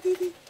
滴滴滴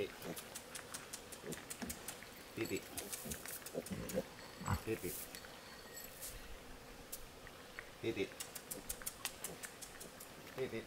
ビビビビビビビビビ